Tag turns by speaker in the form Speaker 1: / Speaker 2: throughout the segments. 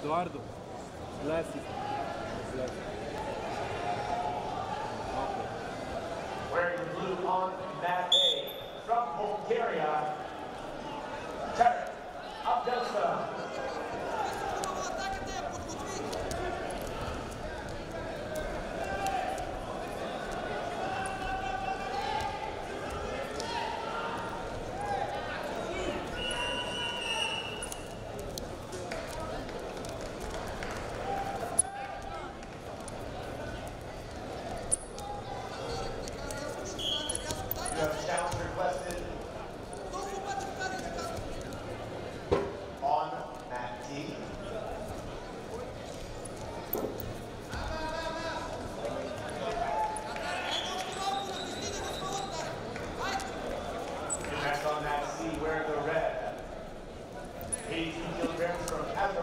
Speaker 1: Eduardo. Okay.
Speaker 2: Wearing blue on that day from Bulgaria, Tarek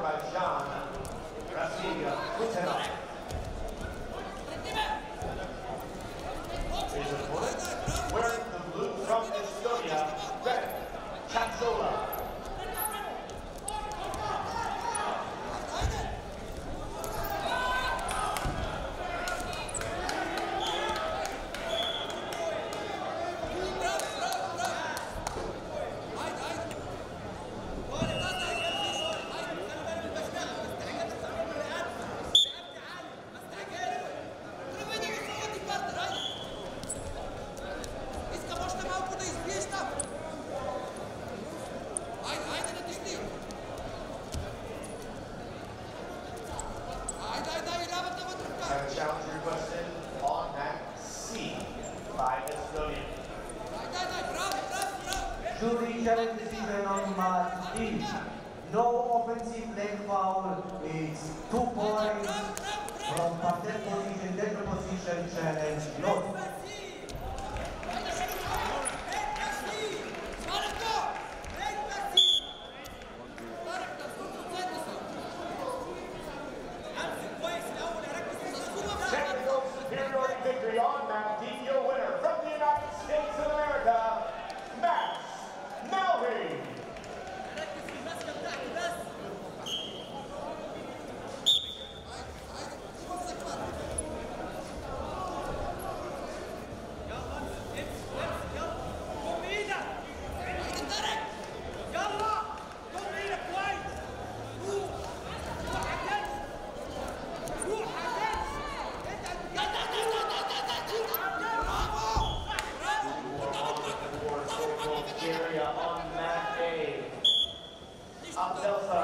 Speaker 2: Azerbaijan, Brasilia, Svizzera. Challenge requested on mat C by Estonia.
Speaker 3: Jury challenge decision on mat D. No offensive leg foul. It's two points from parterre position, dead position challenge lost.
Speaker 2: Technical superiority victory on mat D. Your winner from the United States of America, Max Melvin. Award for Bulgaria on mat A. Abdelsa.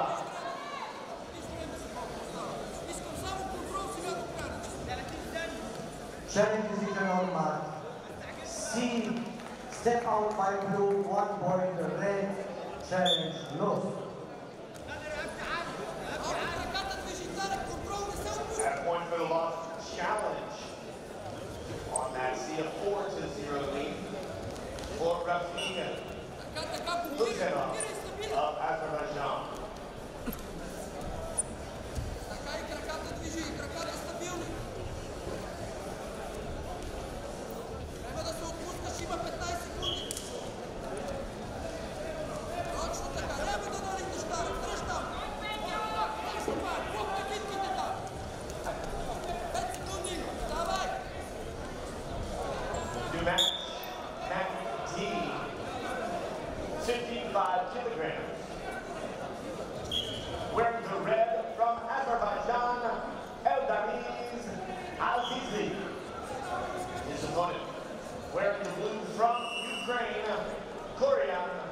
Speaker 3: Challenge decision on mat C. Step out by blue, one point red. Challenge lost.
Speaker 2: At a point for the loss challenge. On mat C, a 4 to 0 lead for Rafika Kutenov of Azerbaijan. New match, D, 55 kilograms. Wearing the red from Azerbaijan, Eldaniz Azizli. His opponent, wearing the blue from Ukraine, Korean